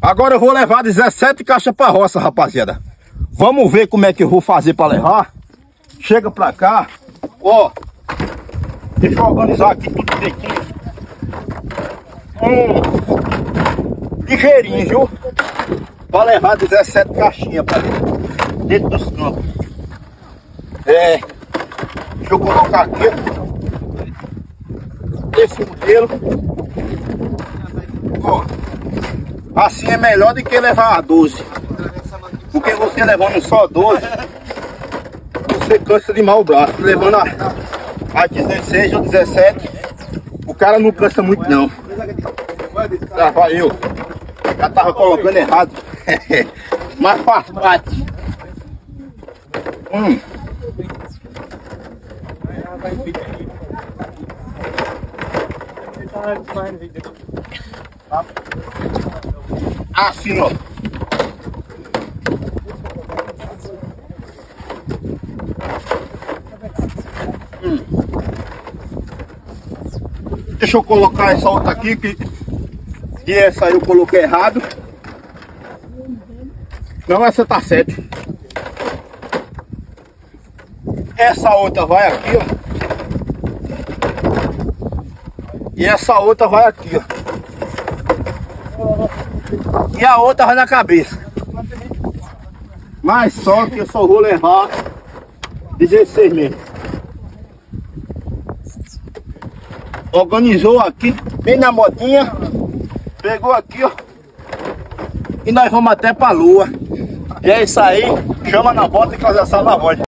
Agora eu vou levar 17 caixas pra roça, rapaziada. Vamos ver como é que eu vou fazer pra levar. Chega pra cá. Ó. Deixa eu organizar aqui tudo direitinho. Hum, ligeirinho, viu? Pra levar 17 caixinhas pra dentro, dentro dos campos. É. Deixa eu colocar aqui. Esse modelo. Ó. Assim é melhor do que levar 12. Porque você levando só 12, você cansa de mal o braço. Levando a, a 16 ou 17, o cara não cansa muito não. Ah, valeu. Já tava colocando errado. Mas faz parte. Hum. Assim, ó. Hum. Deixa eu colocar essa outra aqui que, que essa eu coloquei errado. Não, essa tá certa. Essa outra vai aqui, ó. E essa outra vai aqui, ó. E a outra vai na cabeça. Mas só que eu só vou levar 16 mesmo. Organizou aqui, bem na motinha. Pegou aqui, ó. E nós vamos até pra lua. E é isso aí. Chama na bota e casa essa na voz.